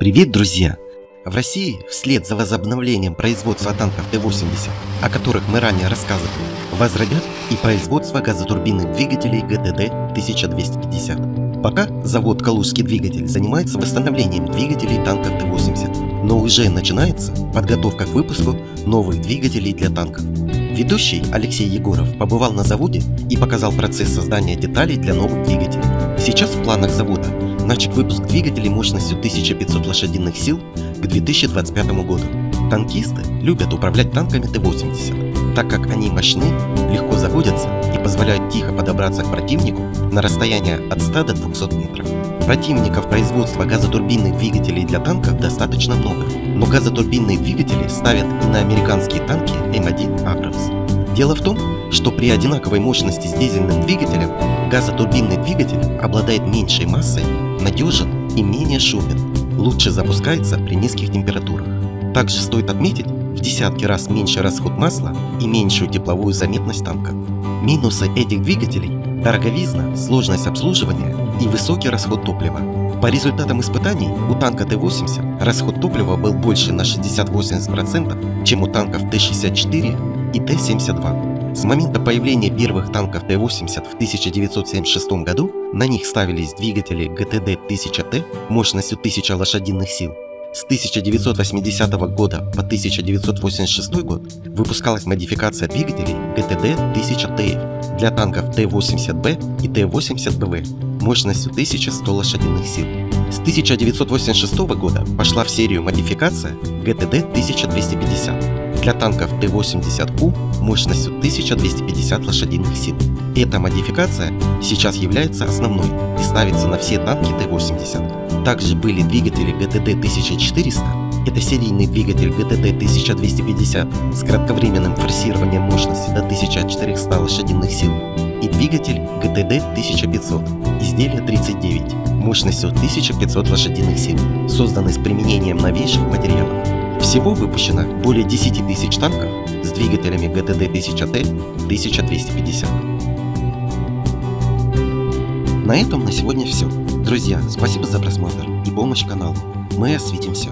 Привет, друзья! В России вслед за возобновлением производства танков Т-80, о которых мы ранее рассказывали, возродят и производство газотурбинных двигателей ГТД-1250. Пока завод «Калужский двигатель» занимается восстановлением двигателей танков Т-80, но уже начинается подготовка к выпуску новых двигателей для танков. Ведущий Алексей Егоров побывал на заводе и показал процесс создания деталей для новых двигателей. Сейчас в планах завода начат выпуск двигателей мощностью 1500 лошадиных сил к 2025 году. Танкисты любят управлять танками Т-80, так как они мощны, легко заводятся и позволяют тихо подобраться к противнику на расстояние от 100 до 200 метров. Противников производства газотурбинных двигателей для танков достаточно много, но газотурбинные двигатели ставят и на американские танки М1 Абрамс. Дело в том, что при одинаковой мощности с дизельным двигателем газотурбинный двигатель обладает меньшей массой, надежен и менее шумен, лучше запускается при низких температурах. Также стоит отметить в десятки раз меньший расход масла и меньшую тепловую заметность танка. Минусы этих двигателей – дороговизна, сложность обслуживания и высокий расход топлива. По результатам испытаний у танка Т-80 расход топлива был больше на 60-80%, чем у танков Т-64 и Т-72. С момента появления первых танков Т-80 в 1976 году на них ставились двигатели ГТД-1000Т мощностью 1000 лошадиных сил. С 1980 года по 1986 год выпускалась модификация двигателей ГТД-1000ТФ для танков Т-80Б и Т-80БВ мощностью 1100 лошадиных сил. С 1986 года пошла в серию модификация ГТД-1250 для танков Т-80У мощностью 1250 лошадиных сил. Эта модификация сейчас является основной и ставится на все танки Т-80. Также были двигатели ГТД-1400, это серийный двигатель ГТД-1250 с кратковременным форсированием мощности до 1400 лошадиных сил и двигатель ГТД-1500, изделие 39, мощностью 1500 лошадиных сил, созданный с применением новейших материалов. Всего выпущено более 10 тысяч танков с двигателями ГТД-1000Т 1250. На этом на сегодня все. Друзья, спасибо за просмотр и помощь каналу. Мы осветим все.